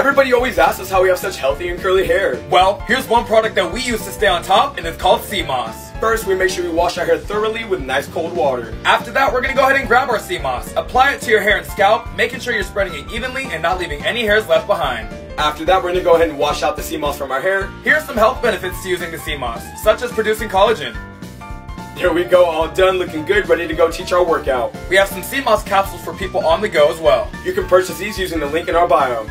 Everybody always asks us how we have such healthy and curly hair. Well, here's one product that we use to stay on top, and it's called sea moss. First, we make sure we wash our hair thoroughly with nice cold water. After that, we're gonna go ahead and grab our sea moss. Apply it to your hair and scalp, making sure you're spreading it evenly and not leaving any hairs left behind. After that, we're gonna go ahead and wash out the sea moss from our hair. Here's some health benefits to using the sea moss, such as producing collagen. Here we go, all done, looking good, ready to go teach our workout. We have some sea moss capsules for people on the go as well. You can purchase these using the link in our bio.